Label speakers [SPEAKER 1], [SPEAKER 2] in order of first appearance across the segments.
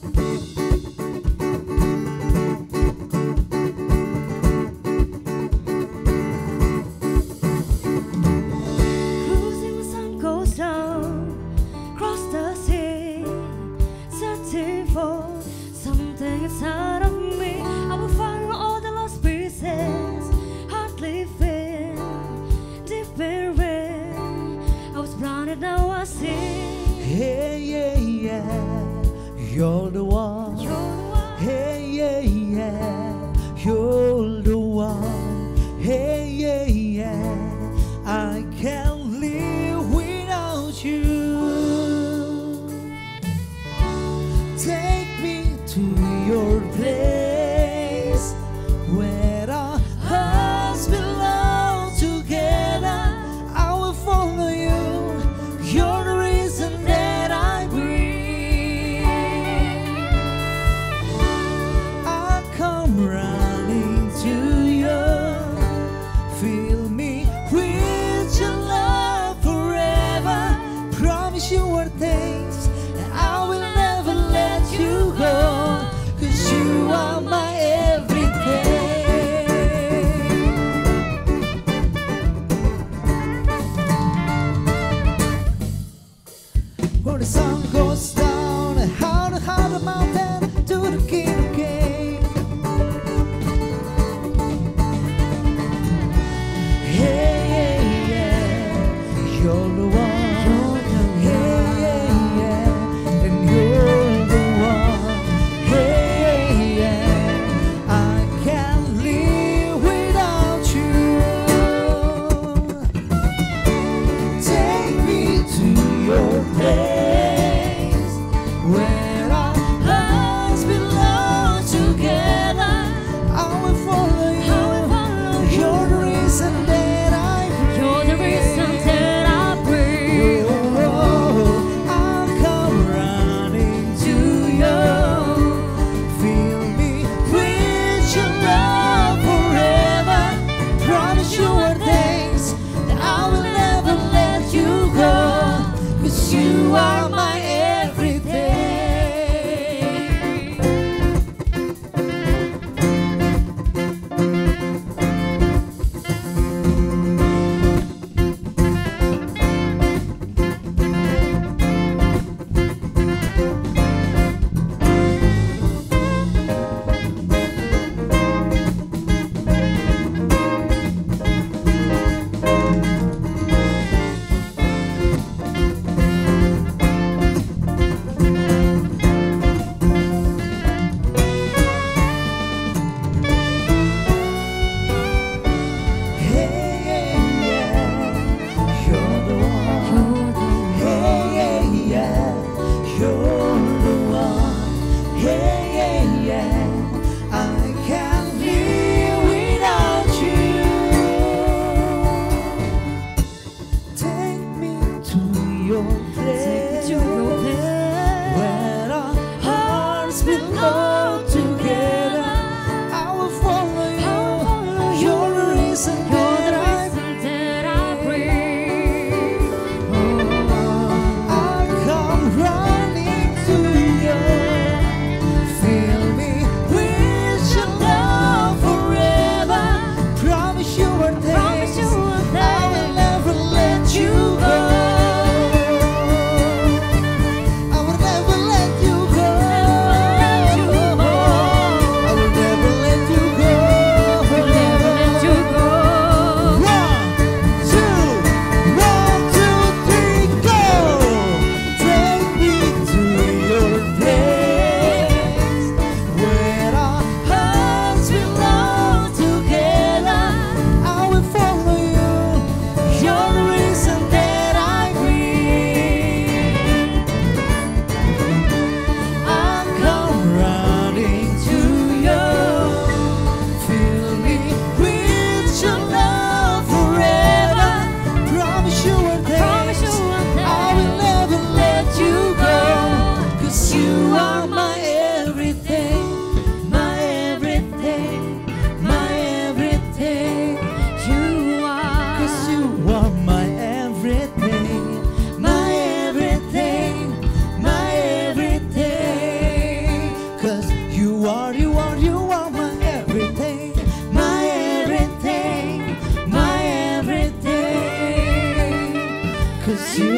[SPEAKER 1] Cruising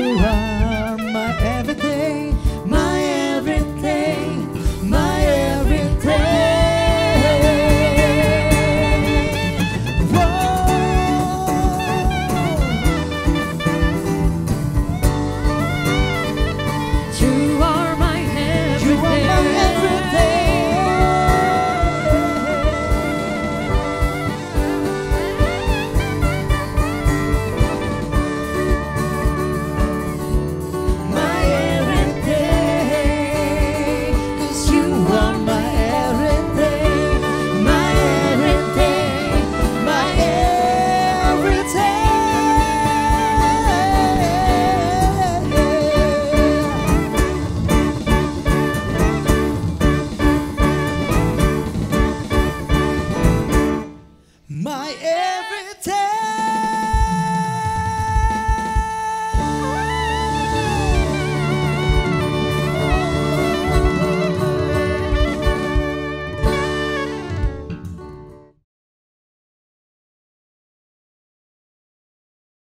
[SPEAKER 2] You are my everything.